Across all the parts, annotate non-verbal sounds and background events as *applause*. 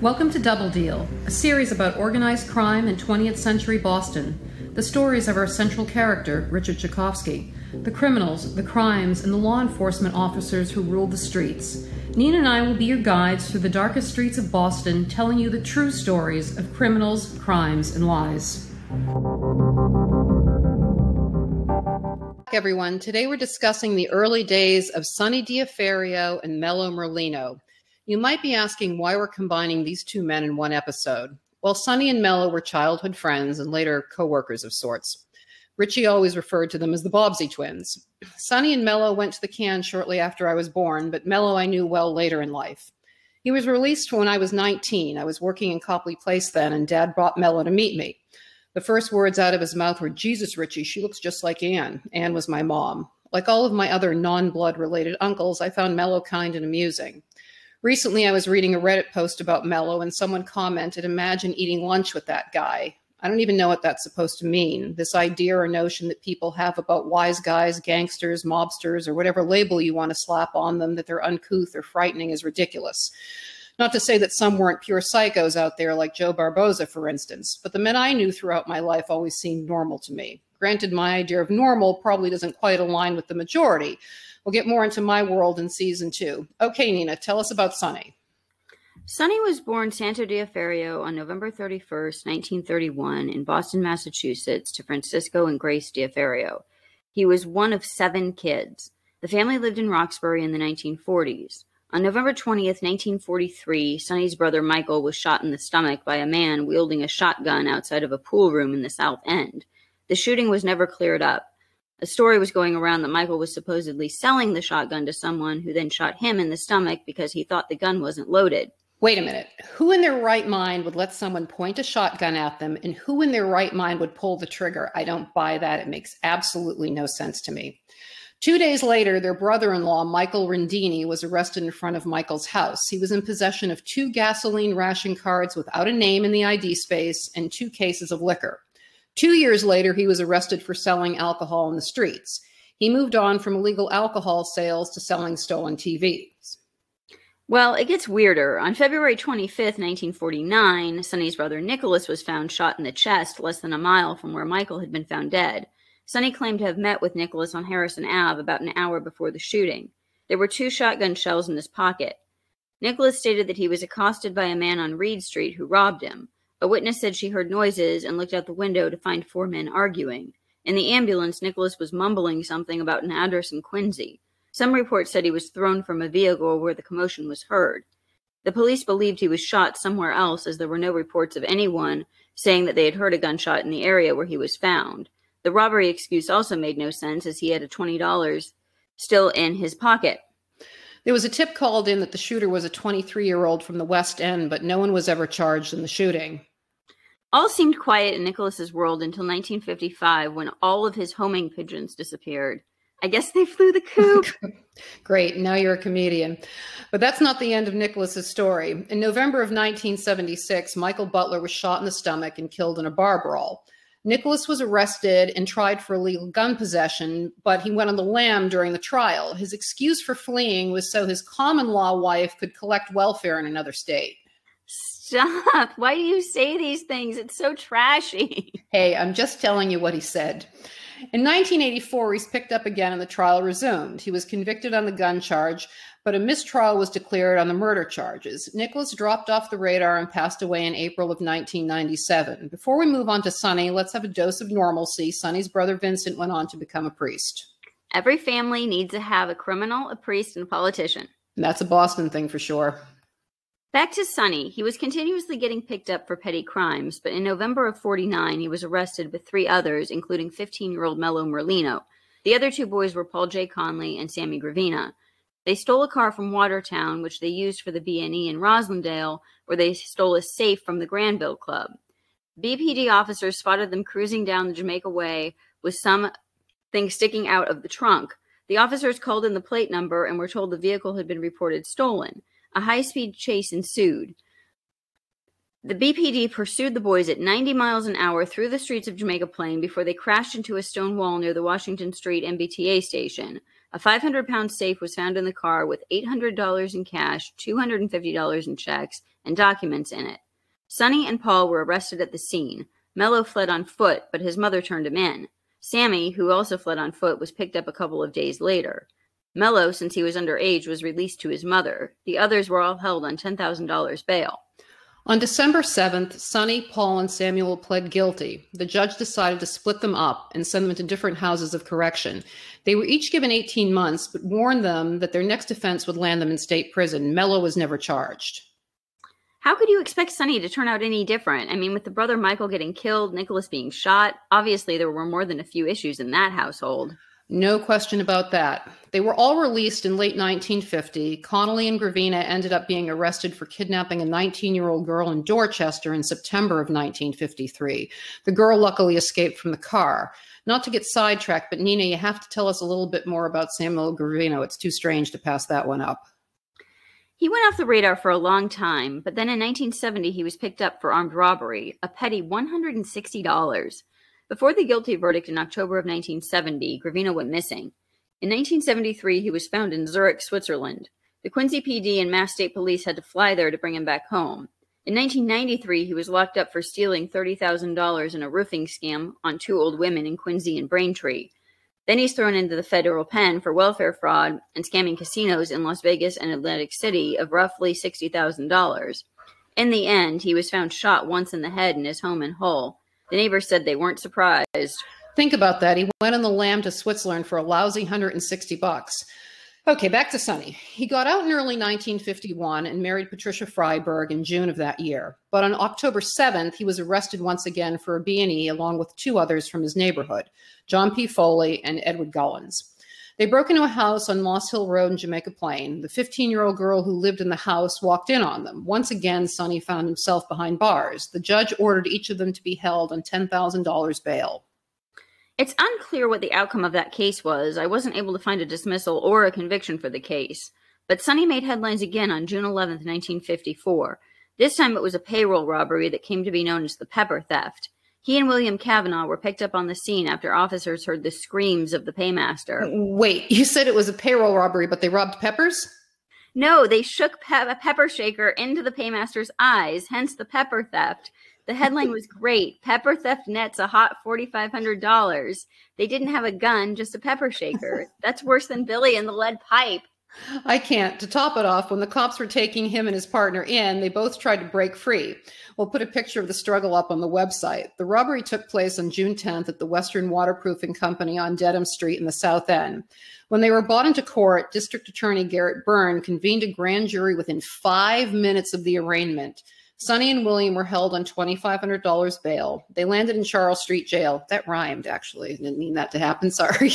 Welcome to Double Deal, a series about organized crime in 20th century Boston. The stories of our central character, Richard Tchaikovsky, the criminals, the crimes, and the law enforcement officers who ruled the streets. Nina and I will be your guides through the darkest streets of Boston, telling you the true stories of criminals, crimes, and lies. Everyone, today we're discussing the early days of Sonny Diaferio and Mello Merlino. You might be asking why we're combining these two men in one episode. Well, Sonny and Mello were childhood friends and later co workers of sorts. Richie always referred to them as the Bobbsey twins. Sonny and Mello went to the can shortly after I was born, but Mello I knew well later in life. He was released when I was 19. I was working in Copley Place then, and Dad brought Mello to meet me. The first words out of his mouth were, Jesus, Richie, she looks just like Anne. Anne was my mom. Like all of my other non blood related uncles, I found Mello kind and amusing. Recently, I was reading a Reddit post about Mello, and someone commented, Imagine eating lunch with that guy. I don't even know what that's supposed to mean. This idea or notion that people have about wise guys, gangsters, mobsters, or whatever label you want to slap on them that they're uncouth or frightening is ridiculous. Not to say that some weren't pure psychos out there, like Joe Barboza, for instance, but the men I knew throughout my life always seemed normal to me. Granted, my idea of normal probably doesn't quite align with the majority, We'll get more into my world in season two. Okay, Nina, tell us about Sonny. Sonny was born Santo Diaferio on November 31st, 1931, in Boston, Massachusetts, to Francisco and Grace Diaferio. He was one of seven kids. The family lived in Roxbury in the 1940s. On November 20th, 1943, Sonny's brother Michael was shot in the stomach by a man wielding a shotgun outside of a pool room in the South End. The shooting was never cleared up. A story was going around that Michael was supposedly selling the shotgun to someone who then shot him in the stomach because he thought the gun wasn't loaded. Wait a minute. Who in their right mind would let someone point a shotgun at them, and who in their right mind would pull the trigger? I don't buy that. It makes absolutely no sense to me. Two days later, their brother in law, Michael Rendini, was arrested in front of Michael's house. He was in possession of two gasoline ration cards without a name in the ID space and two cases of liquor. Two years later, he was arrested for selling alcohol in the streets. He moved on from illegal alcohol sales to selling stolen TVs. Well, it gets weirder. On February 25th, 1949, Sonny's brother Nicholas was found shot in the chest less than a mile from where Michael had been found dead. Sonny claimed to have met with Nicholas on Harrison Ave about an hour before the shooting. There were two shotgun shells in his pocket. Nicholas stated that he was accosted by a man on Reed Street who robbed him. A witness said she heard noises and looked out the window to find four men arguing. In the ambulance, Nicholas was mumbling something about an address in Quincy. Some reports said he was thrown from a vehicle where the commotion was heard. The police believed he was shot somewhere else as there were no reports of anyone saying that they had heard a gunshot in the area where he was found. The robbery excuse also made no sense as he had a $20 still in his pocket. There was a tip called in that the shooter was a 23 year old from the West End, but no one was ever charged in the shooting. All seemed quiet in Nicholas's world until 1955 when all of his homing pigeons disappeared. I guess they flew the coop. *laughs* Great, now you're a comedian. But that's not the end of Nicholas's story. In November of 1976, Michael Butler was shot in the stomach and killed in a bar brawl. Nicholas was arrested and tried for illegal gun possession, but he went on the lam during the trial. His excuse for fleeing was so his common law wife could collect welfare in another state. Stop. *laughs* Why do you say these things? It's so trashy. *laughs* Hey, I'm just telling you what he said. In 1984, he's picked up again and the trial resumed. He was convicted on the gun charge, but a mistrial was declared on the murder charges. Nicholas dropped off the radar and passed away in April of 1997. Before we move on to Sonny, let's have a dose of normalcy. Sonny's brother Vincent went on to become a priest. Every family needs to have a criminal, a priest, and a politician. And that's a Boston thing for sure. Back to Sonny. He was continuously getting picked up for petty crimes, but in November of 49, he was arrested with three others, including 15 year old Mello Merlino. The other two boys were Paul J. Conley and Sammy Gravina. They stole a car from Watertown, which they used for the BNE in Roslindale, where they stole a safe from the Granville Club. BPD officers spotted them cruising down the Jamaica Way with something sticking out of the trunk. The officers called in the plate number and were told the vehicle had been reported stolen. A high speed chase ensued. The BPD pursued the boys at 90 miles an hour through the streets of Jamaica Plain before they crashed into a stone wall near the Washington Street MBTA station. A 500 pound safe was found in the car with $800 in cash, $250 in checks, and documents in it. Sonny and Paul were arrested at the scene. Mello fled on foot, but his mother turned him in. Sammy, who also fled on foot, was picked up a couple of days later. Mello, since he was underage, was released to his mother. The others were all held on $10,000 bail. On December 7th, Sonny, Paul, and Samuel pled guilty. The judge decided to split them up and send them to different houses of correction. They were each given 18 months, but warned them that their next offense would land them in state prison. Mello was never charged. How could you expect Sonny to turn out any different? I mean, with the brother Michael getting killed, Nicholas being shot, obviously there were more than a few issues in that household. No question about that. They were all released in late 1950. Connolly and Gravina ended up being arrested for kidnapping a 19 year old girl in Dorchester in September of 1953. The girl luckily escaped from the car. Not to get sidetracked, but Nina, you have to tell us a little bit more about Samuel Gravino. It's too strange to pass that one up. He went off the radar for a long time, but then in 1970 he was picked up for armed robbery, a petty $160. Before the guilty verdict in October of 1970, Gravino went missing. In 1973, he was found in Zurich, Switzerland. The Quincy PD and Mass State Police had to fly there to bring him back home. In 1993, he was locked up for stealing $30,000 in a roofing scam on two old women in Quincy and Braintree. Then he's thrown into the federal pen for welfare fraud and scamming casinos in Las Vegas and Atlantic City of roughly $60,000. In the end, he was found shot once in the head in his home in Hull. The neighbors said they weren't surprised. Think about that. He went on the lam to Switzerland for a lousy 160 bucks. Okay, back to Sonny. He got out in early 1951 and married Patricia Freiberg in June of that year. But on October 7th, he was arrested once again for a B&E along with two others from his neighborhood, John P. Foley and Edward Gullins. They broke into a house on Moss Hill Road in Jamaica Plain. The 15 year old girl who lived in the house walked in on them. Once again, Sonny found himself behind bars. The judge ordered each of them to be held on $10,000 bail. It's unclear what the outcome of that case was. I wasn't able to find a dismissal or a conviction for the case. But Sonny made headlines again on June 11, 1954. This time it was a payroll robbery that came to be known as the pepper theft. He and William Kavanaugh were picked up on the scene after officers heard the screams of the paymaster. Wait, you said it was a payroll robbery, but they robbed Peppers? No, they shook pe- a pepper shaker into the paymaster's eyes, hence the pepper theft. The headline was great. Pepper theft nets a hot $4,500. They didn't have a gun, just a pepper shaker. *laughs* That's worse than Billy and the lead pipe. I can't. To top it off, when the cops were taking him and his partner in, they both tried to break free. We'll put a picture of the struggle up on the website. The robbery took place on June 10th at the Western Waterproofing Company on Dedham Street in the South End. When they were brought into court, District Attorney Garrett Byrne convened a grand jury within five minutes of the arraignment. Sonny and William were held on $2,500 bail. They landed in Charles Street Jail. That rhymed, actually. Didn't mean that to happen. *laughs* Sorry.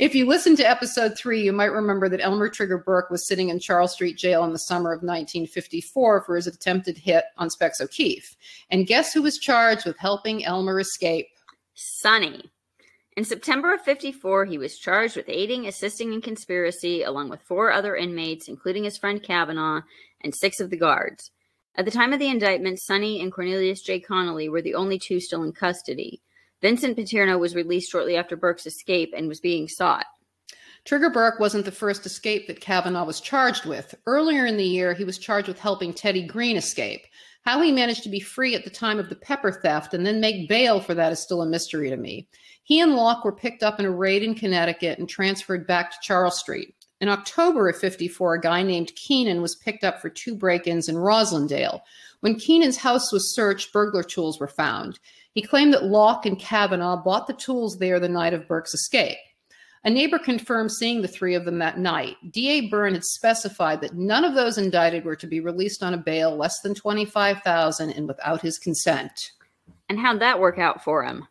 if you listen to episode three, you might remember that Elmer Trigger Burke was sitting in Charles Street Jail in the summer of 1954 for his attempted hit on Specs O'Keefe. And guess who was charged with helping Elmer escape? Sonny. In September of 54, he was charged with aiding, assisting in conspiracy, along with four other inmates, including his friend Kavanaugh, and six of the guards. At the time of the indictment, Sonny and Cornelius J. Connolly were the only two still in custody. Vincent Paterno was released shortly after Burke's escape and was being sought. Trigger Burke wasn't the first escape that Kavanaugh was charged with. Earlier in the year, he was charged with helping Teddy Green escape. How he managed to be free at the time of the pepper theft and then make bail for that is still a mystery to me. He and Locke were picked up in a raid in Connecticut and transferred back to Charles Street. In October of 54, a guy named Keenan was picked up for two break ins in Roslindale. When Keenan's house was searched, burglar tools were found. He claimed that Locke and Kavanaugh bought the tools there the night of Burke's escape. A neighbor confirmed seeing the three of them that night. D.A. Byrne had specified that none of those indicted were to be released on a bail less than 25000 and without his consent. And how'd that work out for him?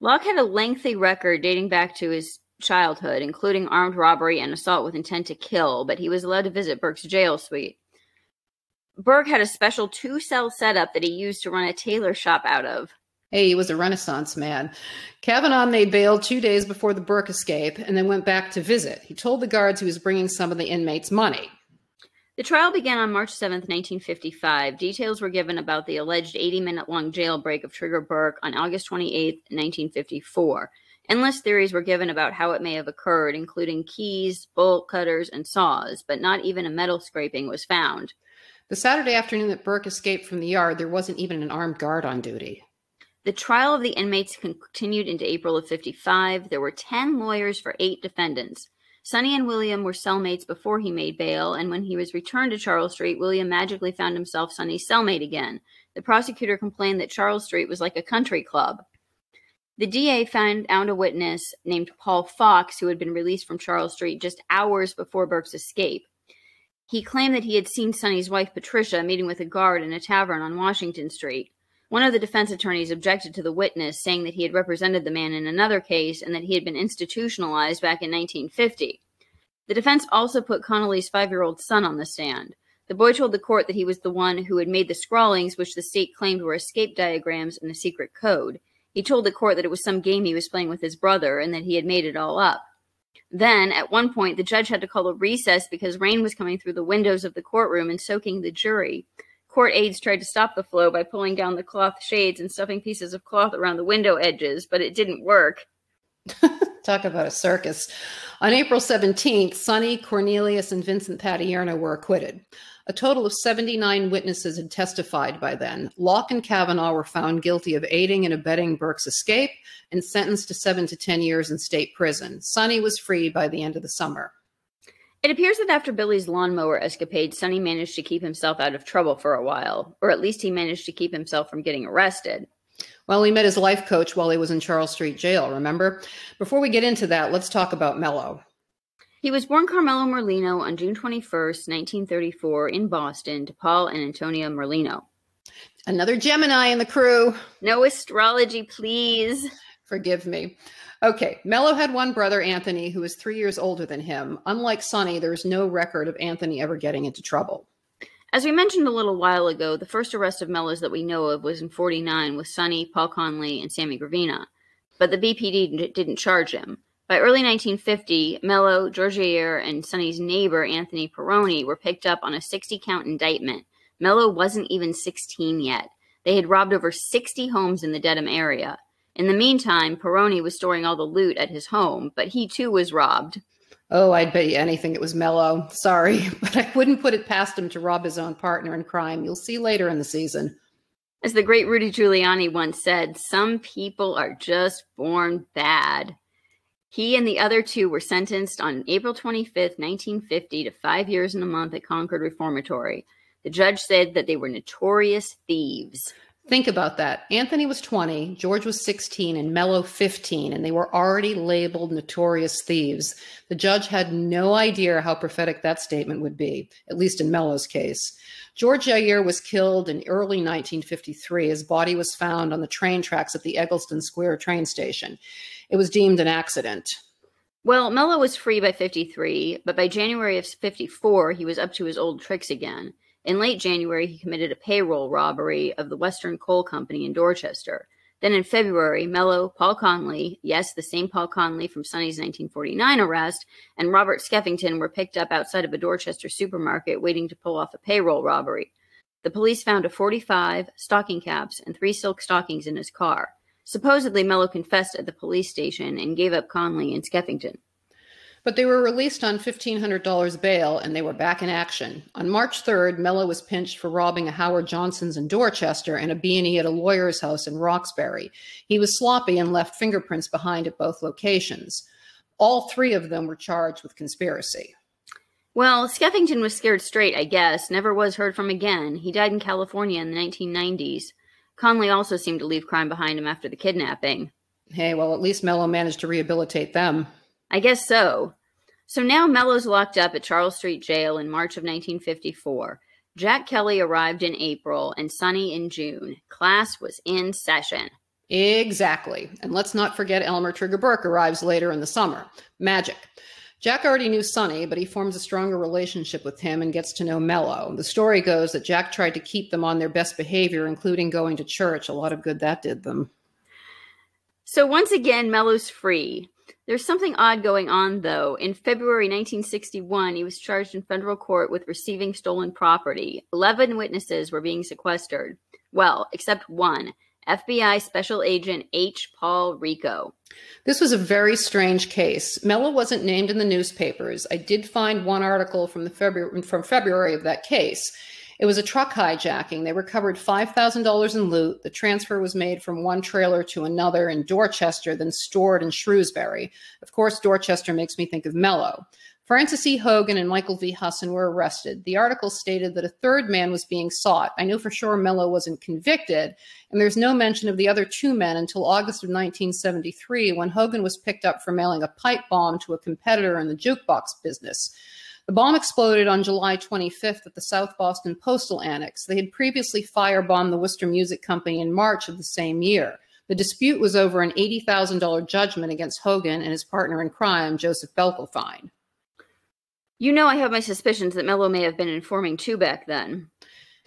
Locke had a lengthy record dating back to his childhood, including armed robbery and assault with intent to kill, but he was allowed to visit Burke's jail suite. Burke had a special two cell setup that he used to run a tailor shop out of. Hey, he was a Renaissance man. Kavanaugh made bail two days before the Burke escape and then went back to visit. He told the guards he was bringing some of the inmates money. The trial began on March 7, 1955. Details were given about the alleged 80 minute long jailbreak of Trigger Burke on August 28, 1954. Endless theories were given about how it may have occurred, including keys, bolt cutters, and saws, but not even a metal scraping was found. The Saturday afternoon that Burke escaped from the yard, there wasn't even an armed guard on duty. The trial of the inmates continued into April of 55. There were 10 lawyers for eight defendants. Sonny and William were cellmates before he made bail, and when he was returned to Charles Street, William magically found himself Sonny's cellmate again. The prosecutor complained that Charles Street was like a country club. The DA found a witness named Paul Fox who had been released from Charles Street just hours before Burke's escape. He claimed that he had seen Sonny's wife Patricia meeting with a guard in a tavern on Washington Street. One of the defense attorneys objected to the witness, saying that he had represented the man in another case and that he had been institutionalized back in 1950. The defense also put Connolly's five year old son on the stand. The boy told the court that he was the one who had made the scrawlings, which the state claimed were escape diagrams and a secret code. He told the court that it was some game he was playing with his brother and that he had made it all up. Then, at one point, the judge had to call a recess because rain was coming through the windows of the courtroom and soaking the jury. Court aides tried to stop the flow by pulling down the cloth shades and stuffing pieces of cloth around the window edges, but it didn't work. *laughs* Talk about a circus. On April 17th, Sonny, Cornelius, and Vincent Patierno were acquitted. A total of 79 witnesses had testified by then. Locke and Kavanaugh were found guilty of aiding and abetting Burke's escape and sentenced to seven to 10 years in state prison. Sonny was free by the end of the summer. It appears that after Billy's lawnmower escapade, Sonny managed to keep himself out of trouble for a while, or at least he managed to keep himself from getting arrested. Well, he met his life coach while he was in Charles Street Jail, remember? Before we get into that, let's talk about Mello. He was born Carmello Merlino on June 21, 1934, in Boston to Paul and Antonia Merlino. Another Gemini in the crew. No astrology, please. Forgive me. Okay, Mello had one brother, Anthony, who was three years older than him. Unlike Sonny, there's no record of Anthony ever getting into trouble. As we mentioned a little while ago, the first arrest of Mello's that we know of was in 49 with Sonny, Paul Conley, and Sammy Gravina. But the BPD didn't charge him. By early 1950, Mello, George Ayer, and Sonny's neighbor, Anthony Peroni, were picked up on a 60 count indictment. Mello wasn't even 16 yet. They had robbed over 60 homes in the Dedham area. In the meantime, Peroni was storing all the loot at his home, but he too was robbed. Oh, I'd bet you anything it was Mello. Sorry, *laughs* but I wouldn't put it past him to rob his own partner in crime. You'll see later in the season. As the great Rudy Giuliani once said, some people are just born bad. He and the other two were sentenced on April 25th, 1950, to five years and a month at Concord Reformatory. The judge said that they were notorious thieves. Think about that. Anthony was 20, George was 16, and Mello 15, and they were already labeled notorious thieves. The judge had no idea how prophetic that statement would be, at least in Mello's case. George Jair was killed in early 1953. His body was found on the train tracks at the Egleston Square train station. It was deemed an accident. Well, Mello was free by 53, but by January of 54, he was up to his old tricks again. In late January, he committed a payroll robbery of the Western Coal Company in Dorchester. Then in February, Mello, Paul Conley, yes, the same Paul Conley from Sonny's 1949 arrest, and Robert Skeffington were picked up outside of a Dorchester supermarket waiting to pull off a payroll robbery. The police found a 45, stocking caps, and three silk stockings in his car. Supposedly, Mello confessed at the police station and gave up Conley and Skeffington. But they were released on $1,500 bail and they were back in action. On March 3rd, Mello was pinched for robbing a Howard Johnson's in Dorchester and a B&E at a lawyer's house in Roxbury. He was sloppy and left fingerprints behind at both locations. All three of them were charged with conspiracy. Well, Skeffington was scared straight, I guess, never was heard from again. He died in California in the 1990s. Conley also seemed to leave crime behind him after the kidnapping. Hey, well, at least Mello managed to rehabilitate them. I guess so. So now Mello's locked up at Charles Street Jail in March of 1954. Jack Kelly arrived in April and Sonny in June. Class was in session. Exactly. And let's not forget Elmer Trigger Burke arrives later in the summer. Magic. Jack already knew Sonny, but he forms a stronger relationship with him and gets to know Mello. The story goes that Jack tried to keep them on their best behavior, including going to church. A lot of good that did them. So once again, Mello's free. There's something odd going on, though. In February 1961, he was charged in federal court with receiving stolen property. Eleven witnesses were being sequestered. Well, except one, FBI Special Agent H. Paul Rico. This was a very strange case. Mello wasn't named in the newspapers. I did find one article from the February from February of that case. It was a truck hijacking. They recovered $5,000 in loot. The transfer was made from one trailer to another in Dorchester, then stored in Shrewsbury. Of course, Dorchester makes me think of Mello. Francis E. Hogan and Michael V. Husson were arrested. The article stated that a third man was being sought. I know for sure Mello wasn't convicted, and there's no mention of the other two men until August of 1973 when Hogan was picked up for mailing a pipe bomb to a competitor in the jukebox business. The bomb exploded on July 25th at the South Boston Postal Annex. They had previously firebombed the Worcester Music Company in March of the same year. The dispute was over an $80,000 judgment against Hogan and his partner in crime, Joseph Belkelfine. You know, I have my suspicions that Mello may have been informing too back then.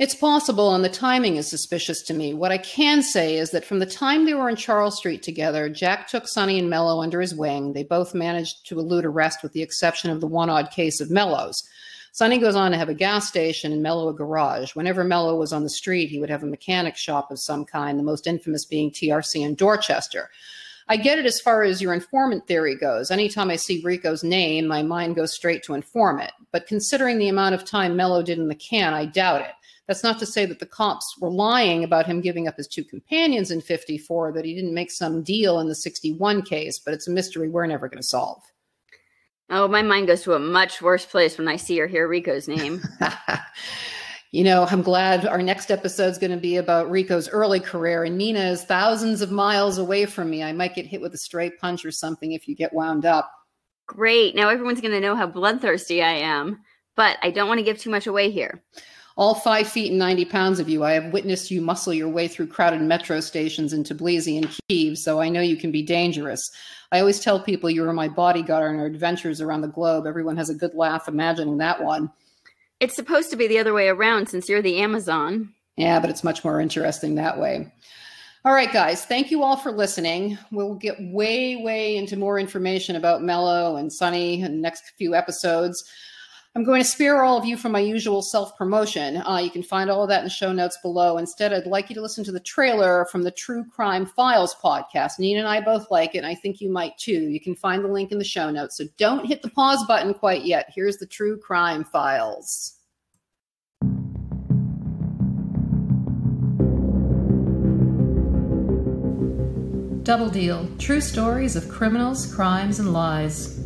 It's possible, and the timing is suspicious to me. What I can say is that from the time they were in Charles Street together, Jack took Sonny and Mello under his wing. They both managed to elude arrest with the exception of the one odd case of Mello's. Sonny goes on to have a gas station and Mello a garage. Whenever Mello was on the street, he would have a mechanic shop of some kind, the most infamous being TRC in Dorchester. I get it as far as your informant theory goes. Anytime I see Rico's name, my mind goes straight to informant. But considering the amount of time Mello did in the can, I doubt it. That's not to say that the cops were lying about him giving up his two companions in 54, that he didn't make some deal in the 61 case, but it's a mystery we're never going to solve. Oh, my mind goes to a much worse place when I see or hear Rico's name. *laughs* you know, I'm glad our next episode is going to be about Rico's early career. And Nina is thousands of miles away from me. I might get hit with a stray punch or something if you get wound up. Great. Now everyone's going to know how bloodthirsty I am, but I don't want to give too much away here. All five feet and 90 pounds of you, I have witnessed you muscle your way through crowded metro stations in Tbilisi and Kiev, so I know you can be dangerous. I always tell people you were my bodyguard on our adventures around the globe. Everyone has a good laugh imagining that one. It's supposed to be the other way around since you're the Amazon. Yeah, but it's much more interesting that way. All right, guys, thank you all for listening. We'll get way, way into more information about Mello and Sonny in the next few episodes. I'm going to spare all of you from my usual self promotion. Uh, you can find all of that in the show notes below. Instead, I'd like you to listen to the trailer from the True Crime Files podcast. Nina and I both like it, and I think you might too. You can find the link in the show notes. So don't hit the pause button quite yet. Here's the True Crime Files. Double Deal True Stories of Criminals, Crimes, and Lies.